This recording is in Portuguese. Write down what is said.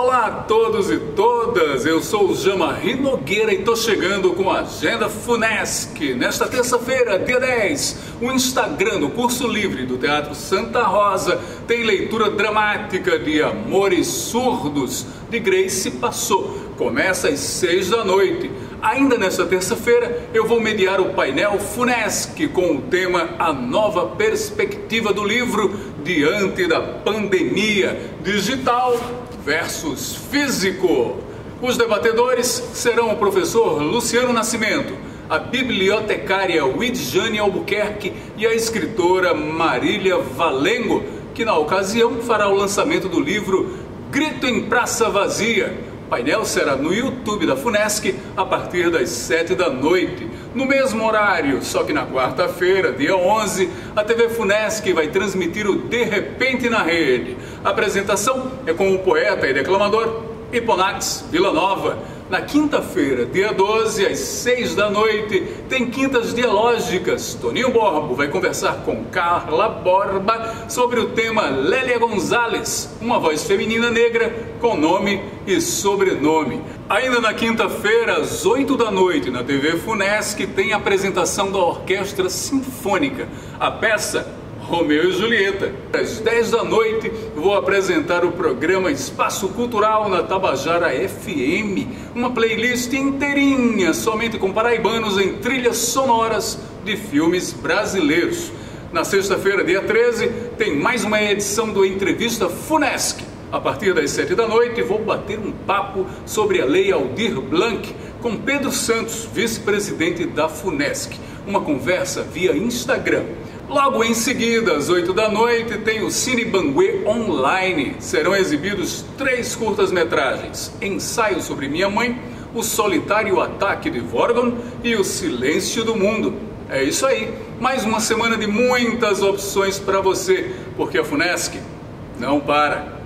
Olá a todos e todas, eu sou o Jamarri Nogueira e estou chegando com a Agenda Funesc. Nesta terça-feira, dia 10, o Instagram do curso livre do Teatro Santa Rosa tem leitura dramática de Amores Surdos, de Grace Passou. Começa às 6 da noite. Ainda nesta terça-feira, eu vou mediar o painel Funesc com o tema A Nova Perspectiva do Livro Diante da Pandemia Digital versus Físico. Os debatedores serão o professor Luciano Nascimento, a bibliotecária Widjane Albuquerque e a escritora Marília Valengo, que na ocasião fará o lançamento do livro Grito em Praça Vazia o painel será no YouTube da Funesc a partir das 7 da noite. No mesmo horário, só que na quarta-feira, dia 11, a TV Funesc vai transmitir o De Repente na Rede. A apresentação é com o poeta e declamador Hiponax Nova. Na quinta-feira, dia 12, às 6 da noite, tem Quintas Dialógicas. Toninho Borbo vai conversar com Carla Borba sobre o tema Lélia Gonzalez, uma voz feminina negra com nome e sobrenome. Ainda na quinta-feira, às 8 da noite, na TV Funesc, tem a apresentação da Orquestra Sinfônica. A peça Romeu e Julieta. Às 10 da noite vou apresentar o programa Espaço Cultural na Tabajara FM, uma playlist inteirinha somente com paraibanos em trilhas sonoras de filmes brasileiros. Na sexta-feira, dia 13, tem mais uma edição do Entrevista Funesc. A partir das 7 da noite vou bater um papo sobre a Lei Aldir Blanc com Pedro Santos, vice-presidente da Funesc. Uma conversa via Instagram. Logo em seguida, às 8 da noite, tem o Cine Banguê Online. Serão exibidos três curtas-metragens: Ensaio sobre Minha Mãe, O Solitário Ataque de Vorgon e O Silêncio do Mundo. É isso aí, mais uma semana de muitas opções para você, porque a Funesc não para.